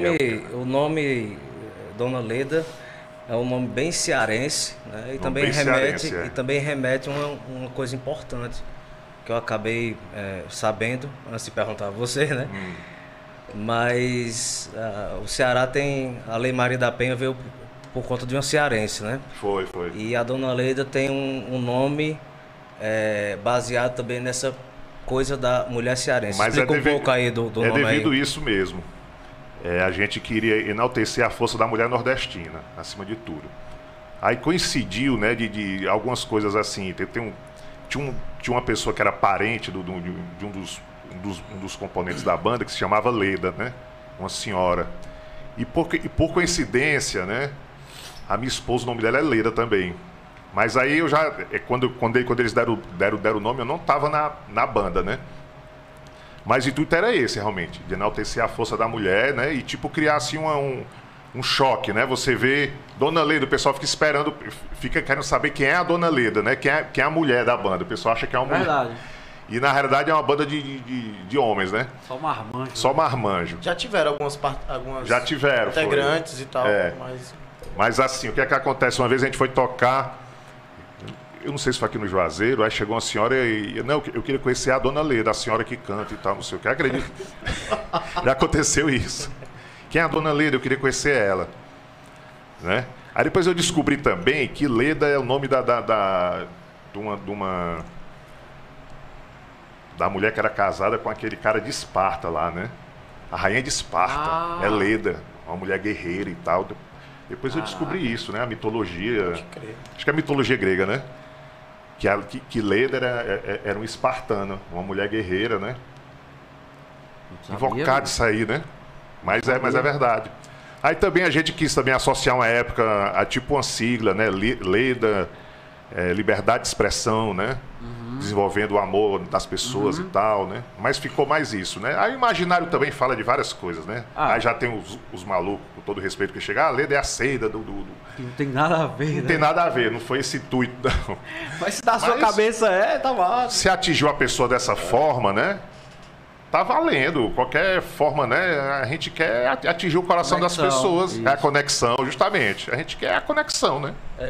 E o nome Dona Leda é um nome bem cearense, né? E também remete é. e também remete uma, uma coisa importante que eu acabei é, sabendo antes de perguntar a você, né? Hum. Mas uh, o Ceará tem a Lei Maria da Penha veio por, conta de uma cearense, né? Foi, foi. E a Dona Leda tem um, um nome é, baseado também nessa coisa da mulher cearense. Mas Explica é devido, um pouco aí do, do é nome. É devido aí. isso mesmo. É, a gente queria enaltecer a força da mulher nordestina, acima de tudo. Aí coincidiu, né, de, de algumas coisas assim. Tem, tem um, tinha, um, tinha uma pessoa que era parente do, do, de um dos, um dos, um dos, componentes da banda que se chamava Leda, né? Uma senhora. E por, e por coincidência, né? A minha esposa, o nome dela é Leda também. Mas aí eu já, é, quando, quando, quando eles deram, deram, deram o nome, eu não estava na, na banda, né? Mas o intuito era esse, realmente, de enaltecer a força da mulher, né? E, tipo, criar, assim, uma, um, um choque, né? Você vê Dona Leda, o pessoal fica esperando, fica querendo saber quem é a Dona Leda, né? Quem é, quem é a mulher da banda. O pessoal acha que é uma mulher. Verdade. E na realidade é uma banda de, de, de homens, né? Só marmanjo. Só marmanjo. Já tiveram algumas, part... algumas Já tiveram, integrantes foi. e tal, é. mas... Mas assim, o que é que acontece? Uma vez a gente foi tocar eu não sei se foi aqui no Juazeiro, aí chegou uma senhora e. Não, eu queria conhecer a dona Leda, a senhora que canta e tal, não sei o que. Acredito. Já aconteceu isso. Quem é a dona Leda? Eu queria conhecer ela. Né? Aí depois eu descobri também que Leda é o nome da, da, da de, uma, de uma. Da mulher que era casada com aquele cara de Esparta lá, né? A rainha de Esparta. Ah. É Leda, uma mulher guerreira e tal. Depois eu descobri isso, né? A mitologia. Acho que é a mitologia grega, né? Que, a, que, que Leda era, é, é, era um espartano, uma mulher guerreira, né? Invocado isso aí, né? Mas é, mas é verdade. Aí também a gente quis também associar uma época a tipo uma sigla, né? Leda, é, liberdade de expressão, né? Uhum. Desenvolvendo o amor das pessoas uhum. e tal, né? Mas ficou mais isso, né? Aí o imaginário também fala de várias coisas, né? Ah. Aí já tem os, os malucos, com todo respeito, que chegam, ah, Leda é a seda do, do, do... Não tem nada a ver, Não né? tem nada a ver, não foi esse intuito, não. Mas se na sua cabeça é, tá mal. Se atingiu a pessoa dessa é. forma, né? Tá valendo. Qualquer forma, né? A gente quer atingir o coração conexão, das pessoas. Isso. É a conexão, justamente. A gente quer a conexão, né? É.